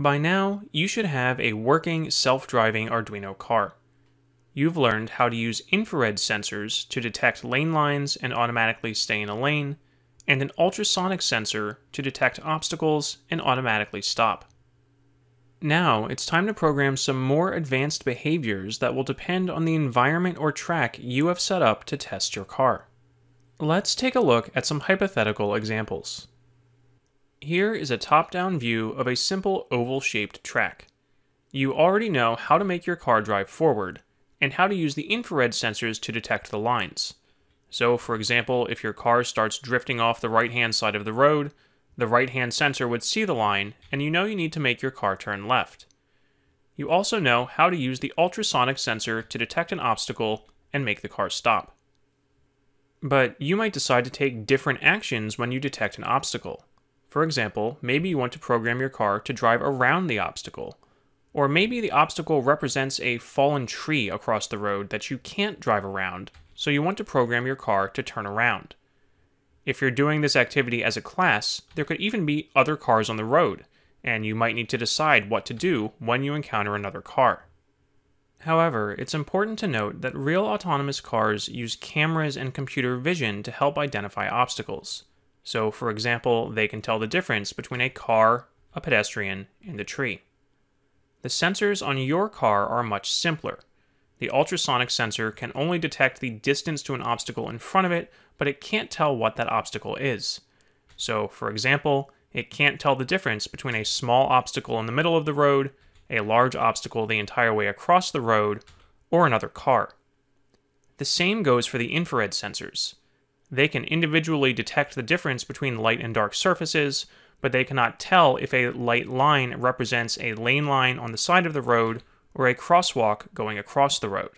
By now, you should have a working self-driving Arduino car. You've learned how to use infrared sensors to detect lane lines and automatically stay in a lane, and an ultrasonic sensor to detect obstacles and automatically stop. Now, it's time to program some more advanced behaviors that will depend on the environment or track you have set up to test your car. Let's take a look at some hypothetical examples. Here is a top-down view of a simple oval-shaped track. You already know how to make your car drive forward, and how to use the infrared sensors to detect the lines. So, for example, if your car starts drifting off the right-hand side of the road, the right-hand sensor would see the line, and you know you need to make your car turn left. You also know how to use the ultrasonic sensor to detect an obstacle and make the car stop. But you might decide to take different actions when you detect an obstacle. For example, maybe you want to program your car to drive around the obstacle. Or maybe the obstacle represents a fallen tree across the road that you can't drive around, so you want to program your car to turn around. If you're doing this activity as a class, there could even be other cars on the road, and you might need to decide what to do when you encounter another car. However, it's important to note that real autonomous cars use cameras and computer vision to help identify obstacles. So, for example, they can tell the difference between a car, a pedestrian, and a tree. The sensors on your car are much simpler. The ultrasonic sensor can only detect the distance to an obstacle in front of it, but it can't tell what that obstacle is. So, for example, it can't tell the difference between a small obstacle in the middle of the road a large obstacle the entire way across the road, or another car. The same goes for the infrared sensors. They can individually detect the difference between light and dark surfaces, but they cannot tell if a light line represents a lane line on the side of the road or a crosswalk going across the road.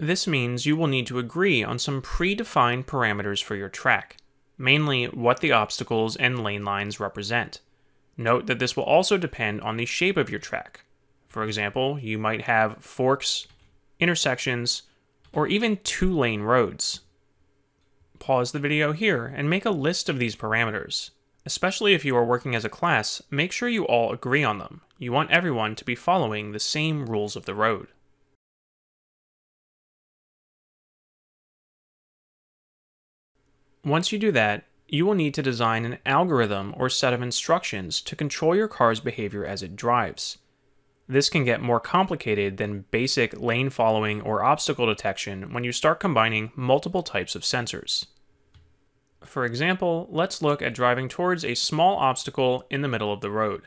This means you will need to agree on some predefined parameters for your track, mainly what the obstacles and lane lines represent. Note that this will also depend on the shape of your track. For example, you might have forks, intersections, or even two-lane roads. Pause the video here and make a list of these parameters. Especially if you are working as a class, make sure you all agree on them. You want everyone to be following the same rules of the road. Once you do that, you will need to design an algorithm or set of instructions to control your car's behavior as it drives. This can get more complicated than basic lane following or obstacle detection when you start combining multiple types of sensors. For example, let's look at driving towards a small obstacle in the middle of the road.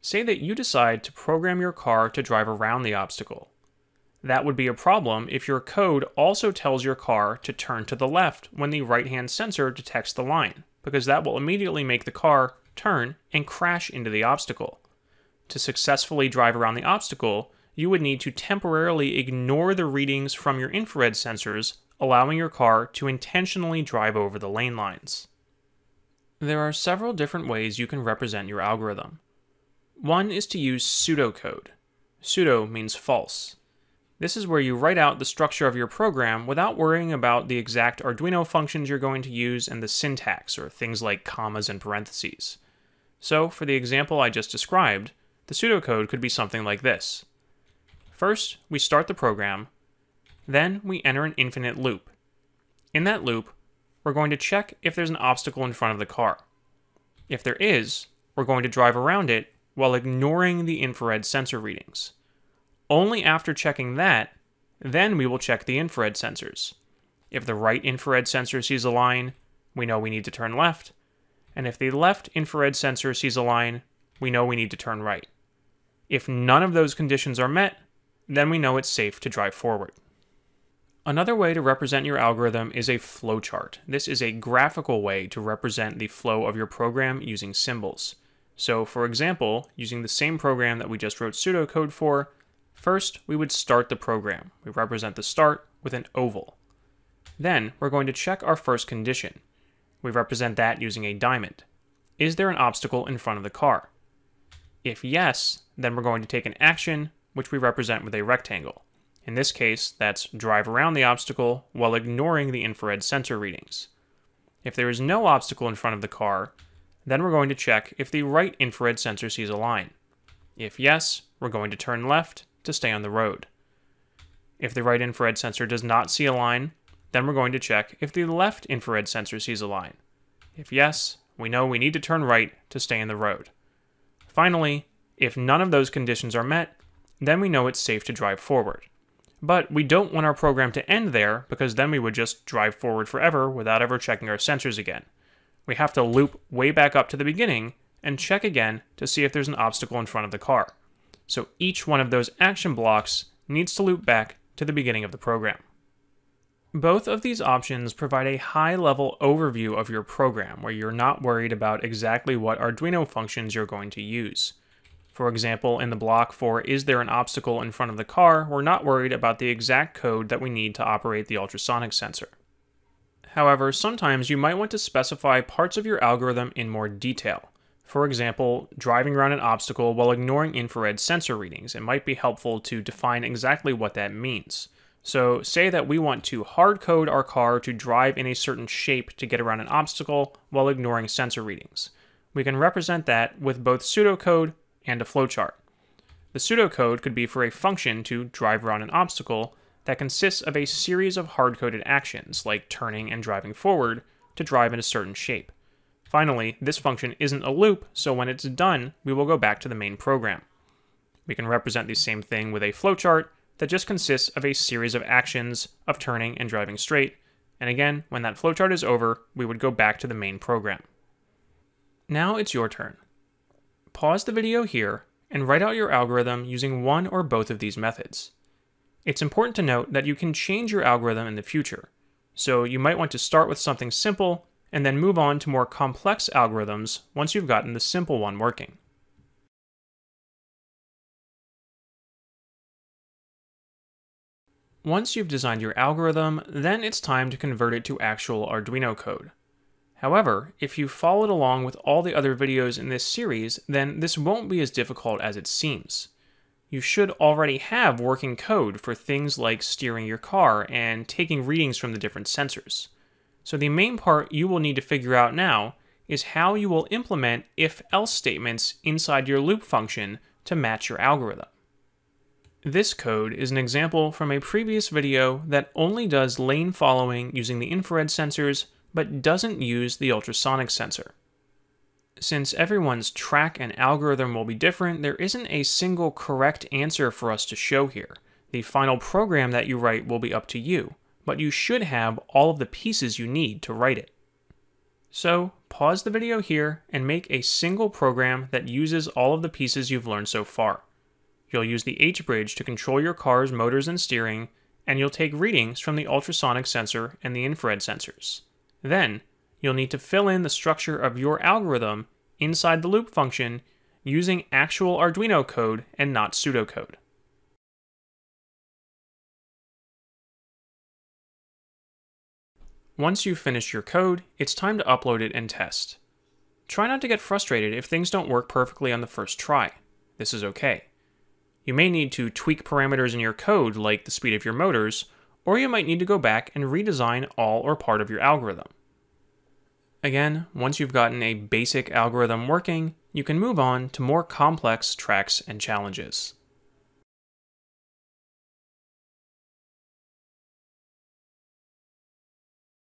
Say that you decide to program your car to drive around the obstacle. That would be a problem if your code also tells your car to turn to the left when the right hand sensor detects the line, because that will immediately make the car turn and crash into the obstacle. To successfully drive around the obstacle, you would need to temporarily ignore the readings from your infrared sensors, allowing your car to intentionally drive over the lane lines. There are several different ways you can represent your algorithm. One is to use pseudocode. Pseudo means false, this is where you write out the structure of your program without worrying about the exact Arduino functions you're going to use and the syntax, or things like commas and parentheses. So, for the example I just described, the pseudocode could be something like this. First, we start the program, then we enter an infinite loop. In that loop, we're going to check if there's an obstacle in front of the car. If there is, we're going to drive around it while ignoring the infrared sensor readings. Only after checking that, then we will check the infrared sensors. If the right infrared sensor sees a line, we know we need to turn left, and if the left infrared sensor sees a line, we know we need to turn right. If none of those conditions are met, then we know it's safe to drive forward. Another way to represent your algorithm is a flowchart. This is a graphical way to represent the flow of your program using symbols. So, for example, using the same program that we just wrote pseudocode for, First, we would start the program. We represent the start with an oval. Then, we're going to check our first condition. We represent that using a diamond. Is there an obstacle in front of the car? If yes, then we're going to take an action, which we represent with a rectangle. In this case, that's drive around the obstacle while ignoring the infrared sensor readings. If there is no obstacle in front of the car, then we're going to check if the right infrared sensor sees a line. If yes, we're going to turn left to stay on the road. If the right infrared sensor does not see a line, then we're going to check if the left infrared sensor sees a line. If yes, we know we need to turn right to stay in the road. Finally, if none of those conditions are met, then we know it's safe to drive forward. But we don't want our program to end there because then we would just drive forward forever without ever checking our sensors again. We have to loop way back up to the beginning and check again to see if there's an obstacle in front of the car. So each one of those action blocks needs to loop back to the beginning of the program. Both of these options provide a high level overview of your program where you're not worried about exactly what Arduino functions you're going to use. For example, in the block for is there an obstacle in front of the car, we're not worried about the exact code that we need to operate the ultrasonic sensor. However, sometimes you might want to specify parts of your algorithm in more detail. For example, driving around an obstacle while ignoring infrared sensor readings. It might be helpful to define exactly what that means. So say that we want to hard code our car to drive in a certain shape to get around an obstacle while ignoring sensor readings. We can represent that with both pseudocode and a flowchart. The pseudocode could be for a function to drive around an obstacle that consists of a series of hard-coded actions, like turning and driving forward, to drive in a certain shape. Finally, this function isn't a loop, so when it's done, we will go back to the main program. We can represent the same thing with a flowchart, that just consists of a series of actions of turning and driving straight, and again, when that flowchart is over, we would go back to the main program. Now it's your turn. Pause the video here and write out your algorithm using one or both of these methods. It's important to note that you can change your algorithm in the future, so you might want to start with something simple and then move on to more complex algorithms once you've gotten the simple one working. Once you've designed your algorithm, then it's time to convert it to actual Arduino code. However, if you followed along with all the other videos in this series, then this won't be as difficult as it seems. You should already have working code for things like steering your car and taking readings from the different sensors. So the main part you will need to figure out now is how you will implement if-else statements inside your loop function to match your algorithm. This code is an example from a previous video that only does lane following using the infrared sensors, but doesn't use the ultrasonic sensor. Since everyone's track and algorithm will be different, there isn't a single correct answer for us to show here. The final program that you write will be up to you, but you should have all of the pieces you need to write it. So, pause the video here and make a single program that uses all of the pieces you've learned so far. You'll use the H-bridge to control your car's motors and steering, and you'll take readings from the ultrasonic sensor and the infrared sensors. Then, you'll need to fill in the structure of your algorithm inside the loop function using actual Arduino code and not pseudocode. Once you've finished your code, it's time to upload it and test. Try not to get frustrated if things don't work perfectly on the first try. This is okay. You may need to tweak parameters in your code like the speed of your motors, or you might need to go back and redesign all or part of your algorithm. Again, once you've gotten a basic algorithm working, you can move on to more complex tracks and challenges.